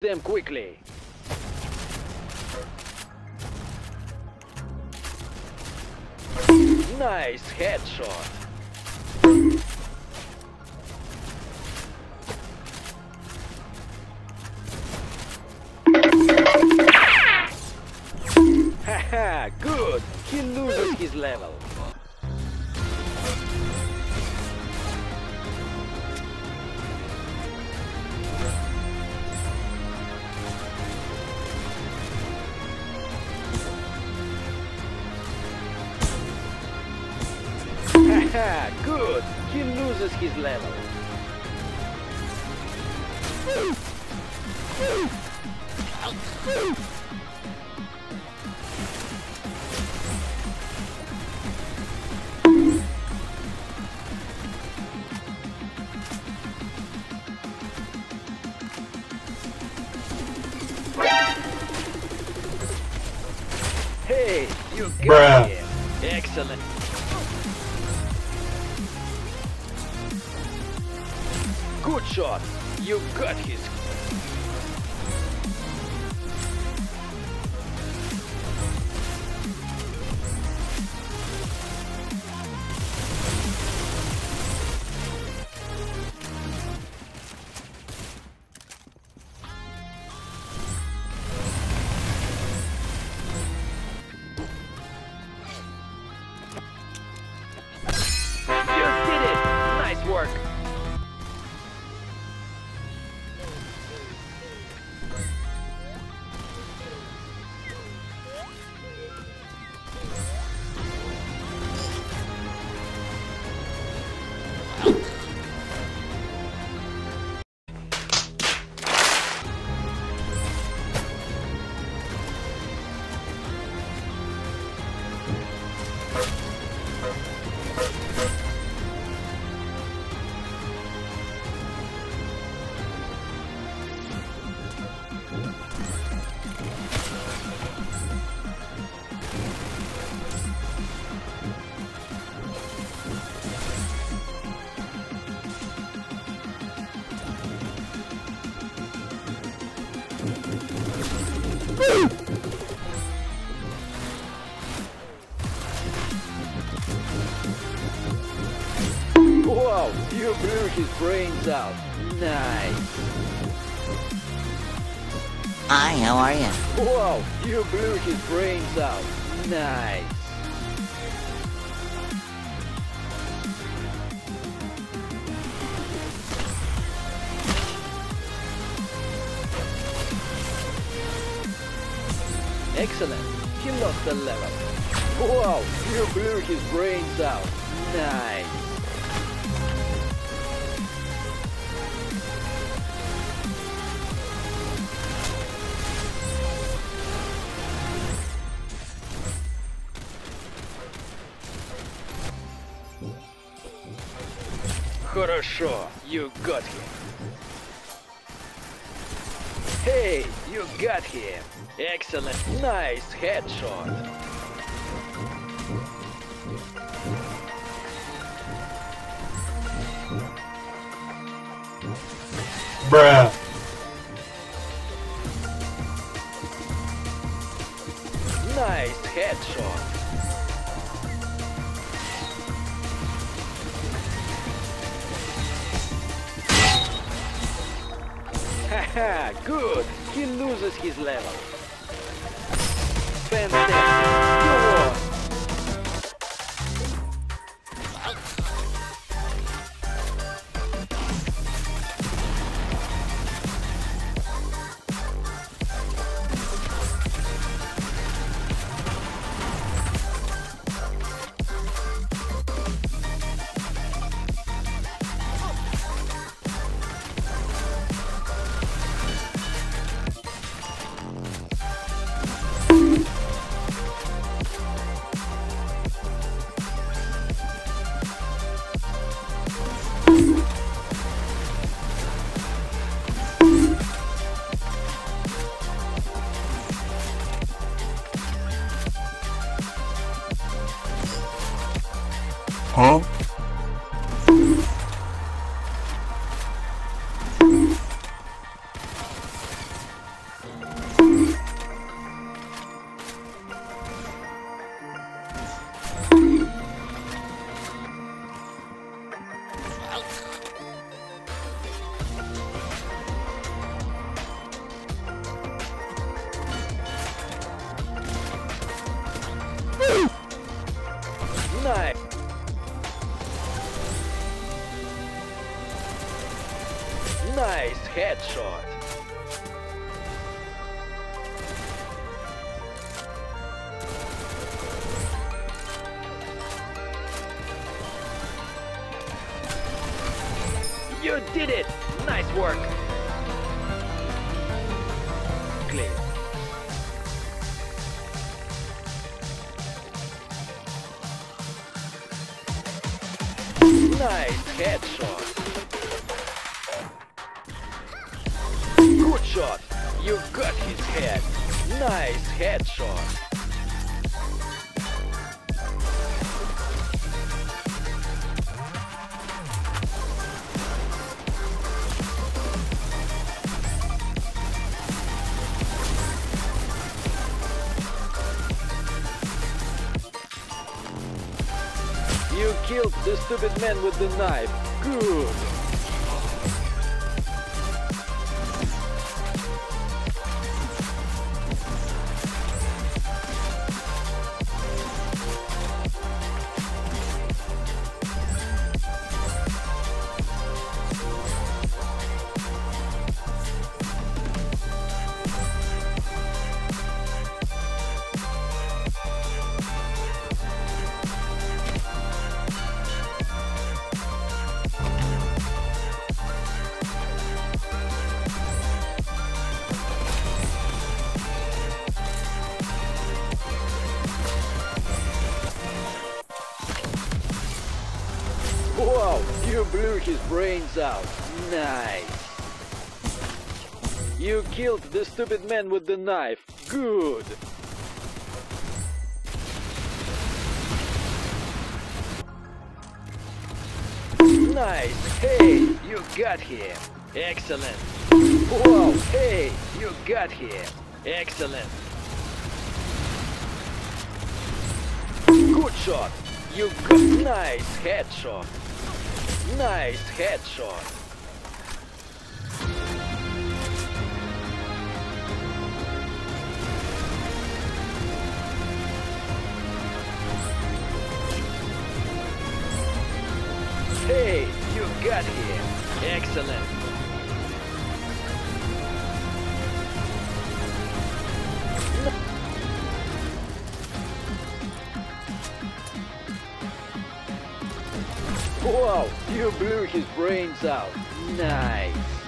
them quickly. Nice headshot. Haha, good. He loses his level. Haha, good. He loses his level. Hey, you got Bruh. him. Excellent. Good shot. You got his. His brains out. Nice. Hi, how are you? Wow, you blew his brains out. Nice. Excellent. He lost a level. Wow, you blew his brains out. Nice. Хорошо, you got him. Hey, you got him. Excellent, nice headshot. Bruh. Nice headshot. Good. He loses his level. Fantastic. Huh? Nice headshot. You did it! Nice work! Clear. Nice headshot. You got his head. Nice headshot. You killed the stupid man with the knife. Good. You blew his brains out. Nice. You killed the stupid man with the knife. Good. Nice. Hey, you got him. Excellent. Wow, hey, you got him. Excellent. Good shot. You got nice headshot. Nice headshot. Hey, you got him. Excellent. Wow, you blew his brains out. Nice.